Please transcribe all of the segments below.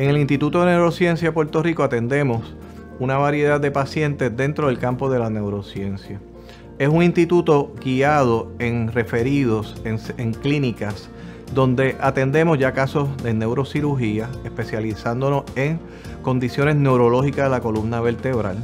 En el Instituto de Neurociencia de Puerto Rico atendemos una variedad de pacientes dentro del campo de la neurociencia. Es un instituto guiado en referidos, en, clínicas, donde atendemos ya casos de neurocirugía, especializándonos en condiciones neurológicas de la columna vertebral.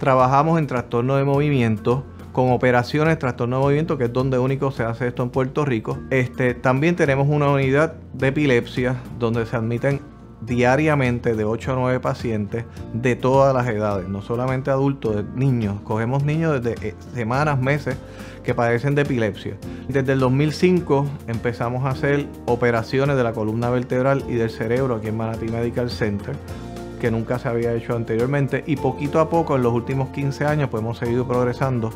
Trabajamos en trastorno de movimiento, con operaciones trastorno de movimiento, que es donde único se hace esto en Puerto Rico. Este, también tenemos una unidad de epilepsia donde se admiten diariamente de 8 a 9 pacientes de todas las edades, no solamente adultos, niños. Cogemos niños desde eh, semanas, meses que padecen de epilepsia. Desde el 2005 empezamos a hacer operaciones de la columna vertebral y del cerebro aquí en Manatí Medical Center que nunca se había hecho anteriormente y poquito a poco en los últimos 15 años pues hemos seguido progresando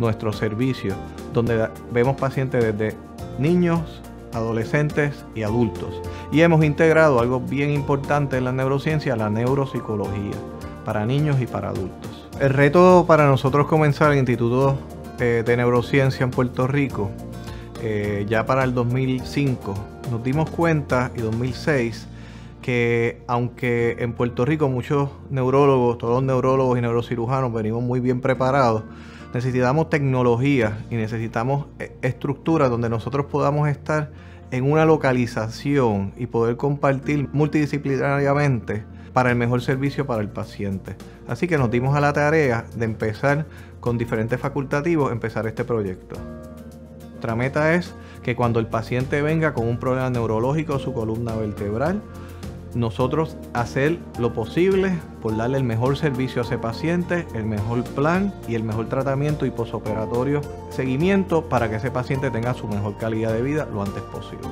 nuestro servicio donde vemos pacientes desde niños, adolescentes y adultos. Y hemos integrado algo bien importante en la neurociencia, la neuropsicología, para niños y para adultos. El reto para nosotros comenzar el Instituto eh, de Neurociencia en Puerto Rico, eh, ya para el 2005, nos dimos cuenta, y 2006, que aunque en Puerto Rico muchos neurólogos, todos los neurólogos y neurocirujanos venimos muy bien preparados, necesitamos tecnología y necesitamos eh, estructuras donde nosotros podamos estar en una localización y poder compartir multidisciplinariamente para el mejor servicio para el paciente. Así que nos dimos a la tarea de empezar con diferentes facultativos, empezar este proyecto. Nuestra meta es que cuando el paciente venga con un problema neurológico, su columna vertebral, nosotros hacer lo posible por darle el mejor servicio a ese paciente, el mejor plan y el mejor tratamiento y posoperatorio seguimiento para que ese paciente tenga su mejor calidad de vida lo antes posible.